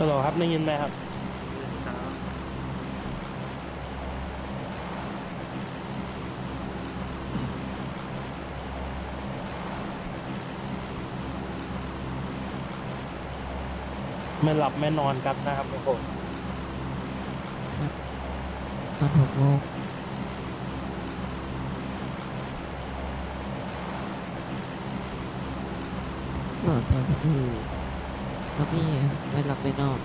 ฮัลโหลครับได้ยินไหมครับ ไม่หลับไม่นอนกันนะครับโอ้โหตอนหกโมงบอกแต่วันนี้แล้วพี่ไม่หลับไม่นอน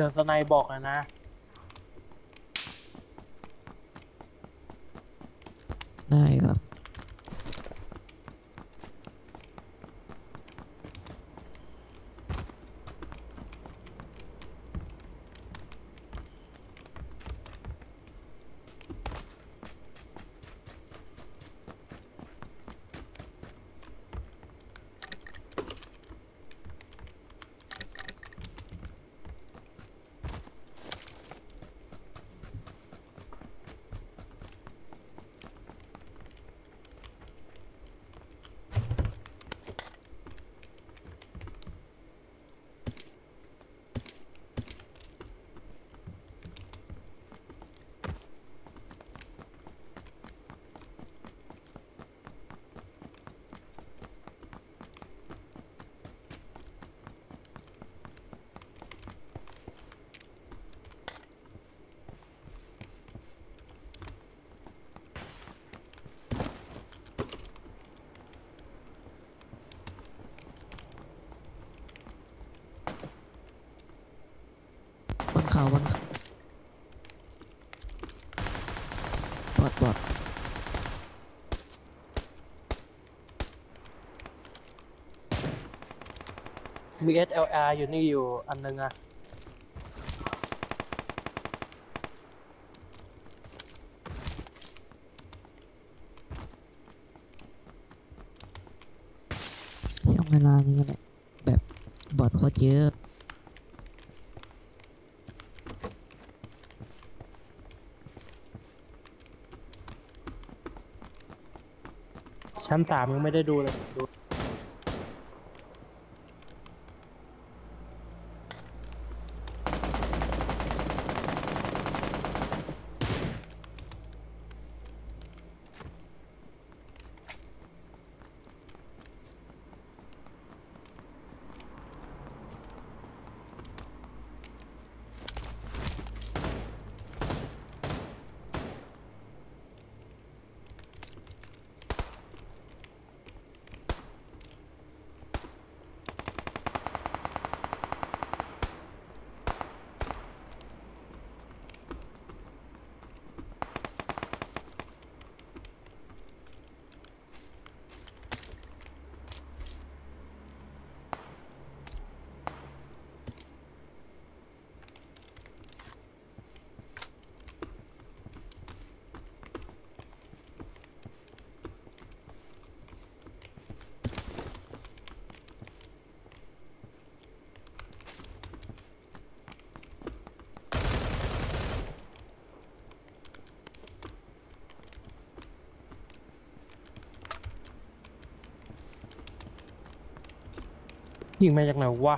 เจอสไนบอกเลยนะ บนเขาบนบอดบอดมี SLR อยู่นี่อยู่อันนึงอะ ช่วงเวลานี้แหละ แบบบอดโคตรเยอะ ชั้นสามยังไม่ได้ดูเลยดู ยิงมาจากไหนวะ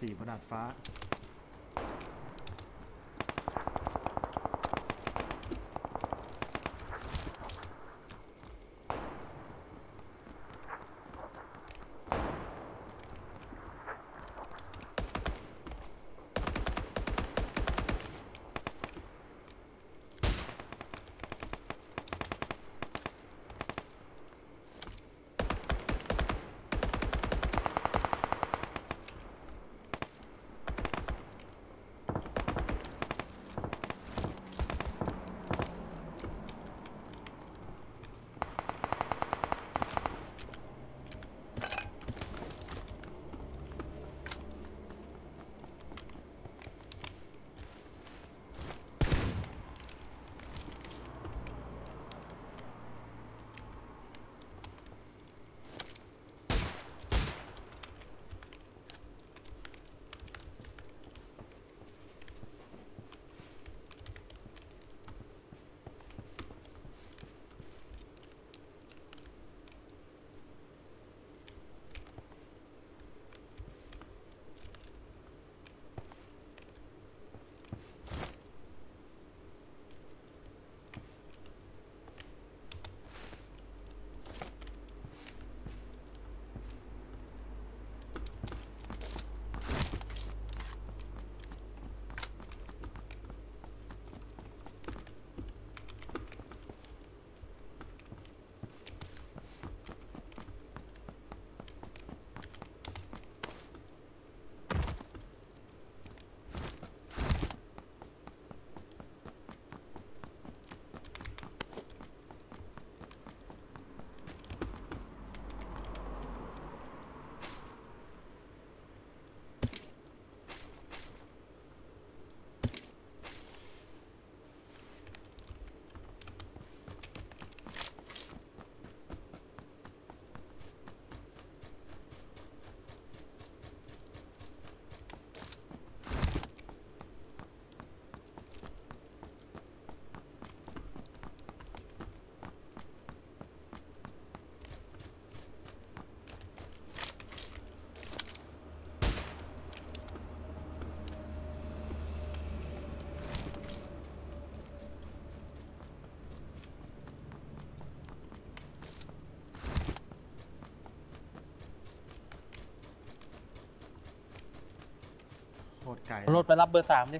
สี่บนดาดฟ้า ไกลรถไปรับเบอร์สามดิ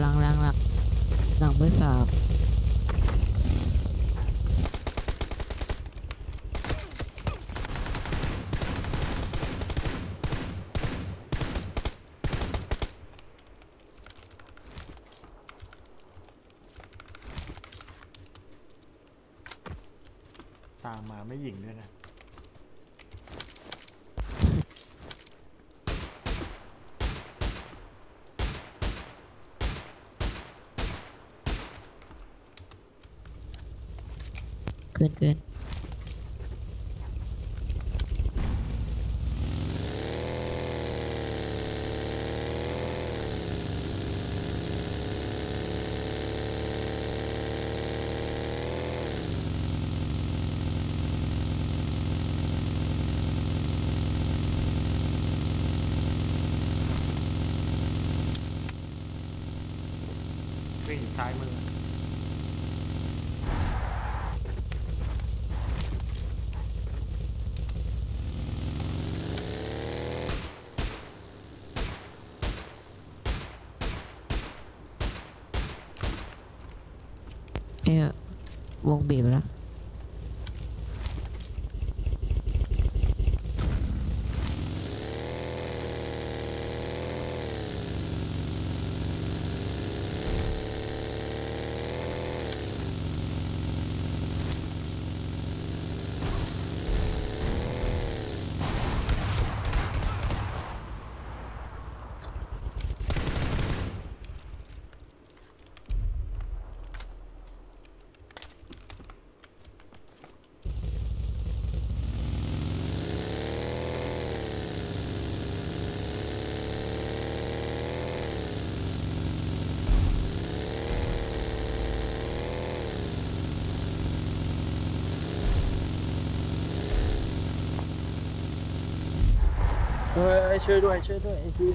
หลังหลังหลังหลังเบอร์สาม ตู้หญิงด้วยนะเกินเกิน วิ่งซ้ายมือเอ้ยวงบีบแล้ว เฮ้ย ช่วยด้วยช่วยด้วยไอ้ที่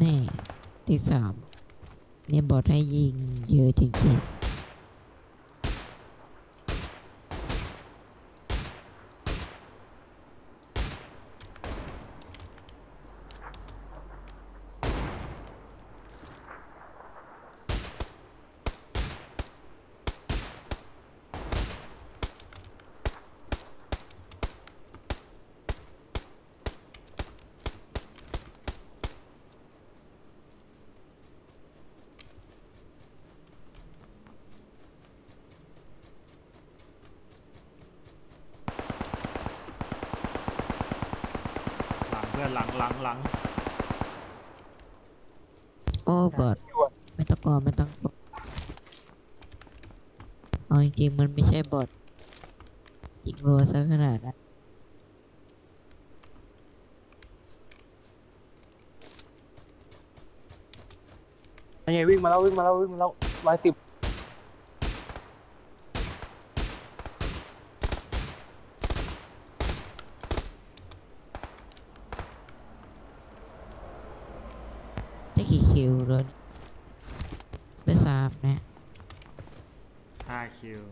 แนี่ที่สามเนี่ยบอดให้ยิงเยอะจริง พื่อนหลังหลังหลังๆโอ้บอทไม่ต้องกลัวไม่ต้องกลัวเอาจริงๆมันไม่ใช่บอทยิงรัวซะขนาดนั้นยังไงวิ่งมาแล้ววิ่งมาแล้ววิ่งมาแล้วร้อยสิบ ได้กี่คิวแล้วเนี่ยได้สามนะ 5คิว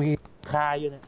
มี คาอยู่เนี่ย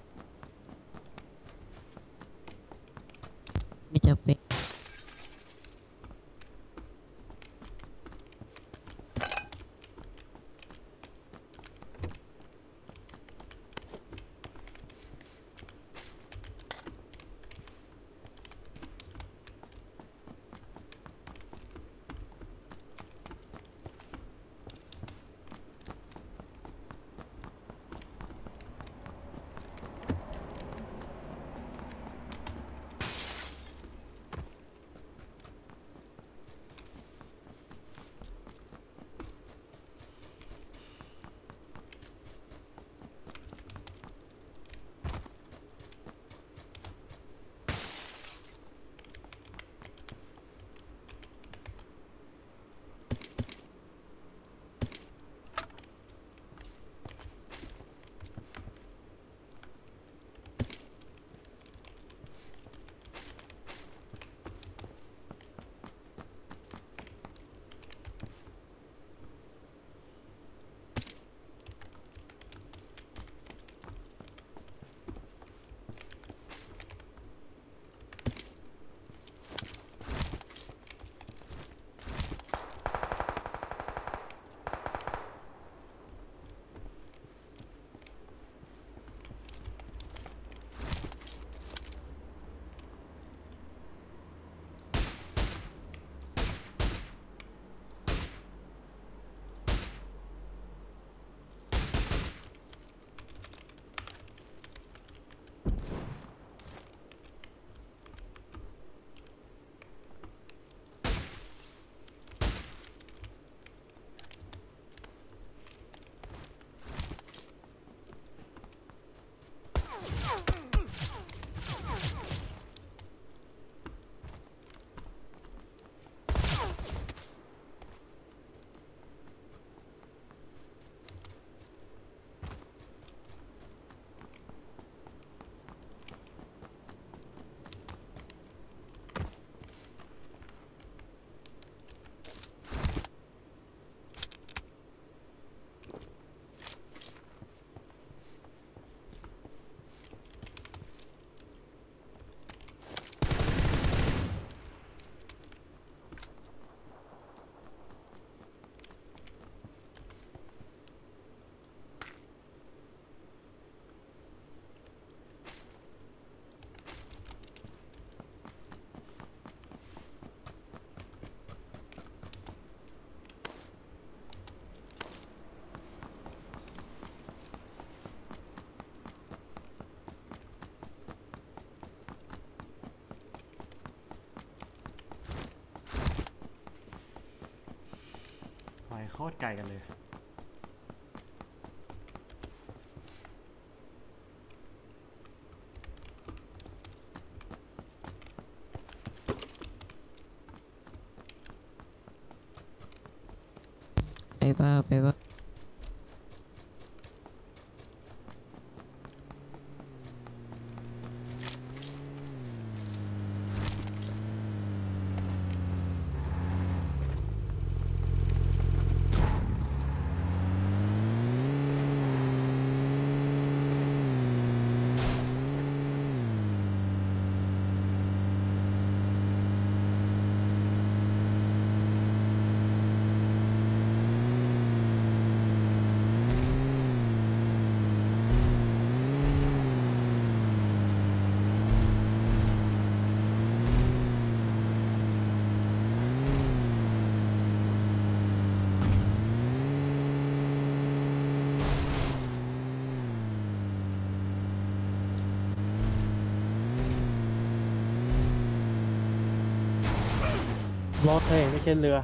ตรไกลกันเลยไปบ้าไปบ้า รถเองไม่ใช่เรือ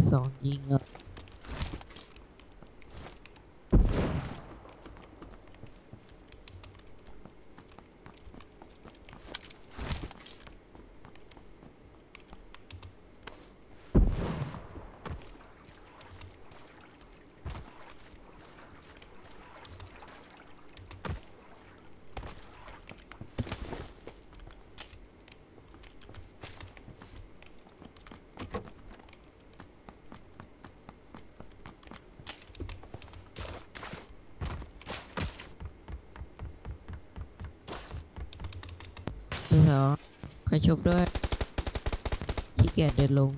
ไปสอ งยิงอะไปสองขอชบด้วยขี้เกียจเดินลง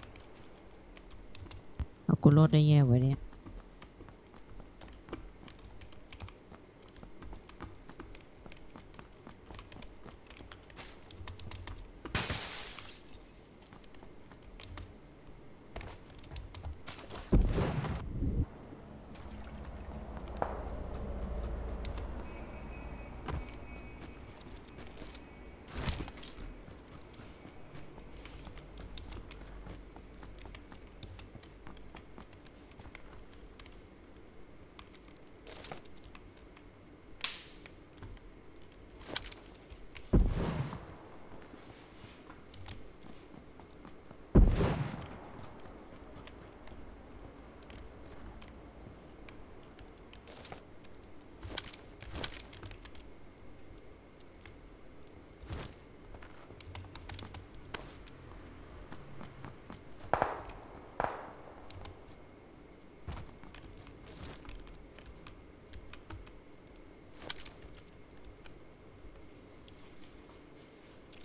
เอากูรถได้แย่ไว้เนี่ย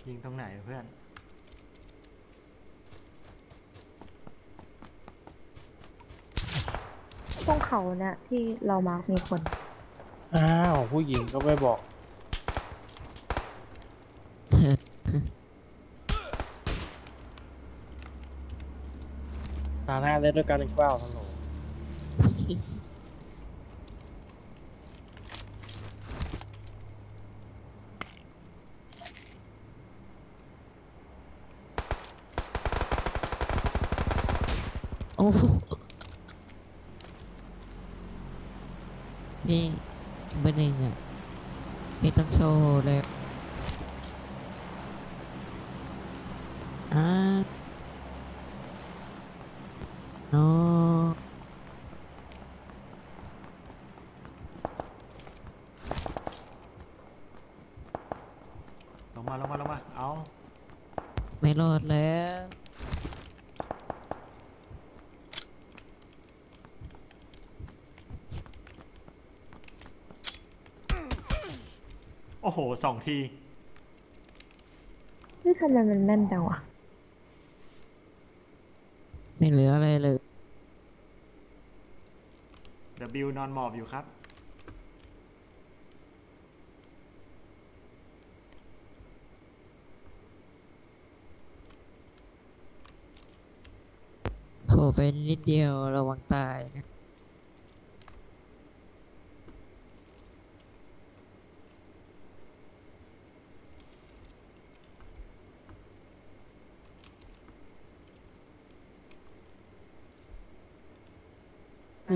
ยิงตรงไหนเพื่อน ตรงเขาเนี่ยที่เรามาร์กมีคน อ้าว ผู้หญิงก็ไม่บอก ตาหน้าเล่นด้วยกันอีกเปล่าฮัลโหล โอ้โหพี่เบอร์หนึ่งอะพี่ต้องโชว์เลยอ่าโน ลงมาลงมาลงมา เอา ไม่รอดแล้ว โอ้โหสองทีนี่ทำไมมันแม่นจังวะไม่เหลืออะไรเลย W นอนหมอบอยู่ครับ โผล่ไปนิดเดียวระวังตายนะ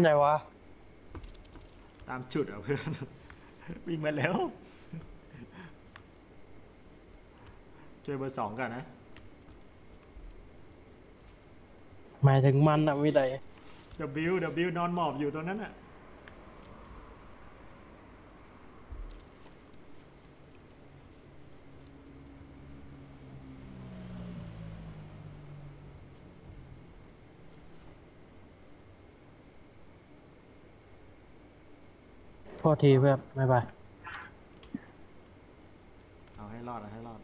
ไหนวะ ตามจุดอะเพื่อน วิ่งมาแล้วช่วยเบอร์สองก่อนนะ หมายถึงมันอะวิไล W W นอนหมอบอยู่ตรงนั้นอะ ษทีเพื่อนไม่ไปเอาให้รอดเอาให้รอด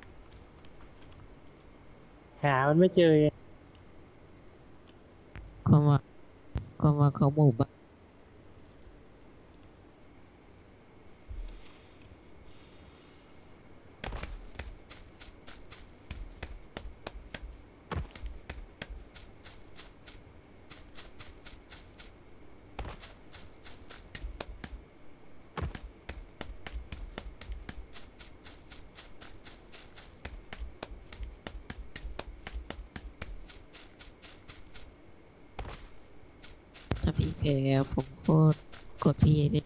หามันไม่เจอไงก็มาก็มาเขาหมู่บ้าน ผมโคตรกดพี่เลย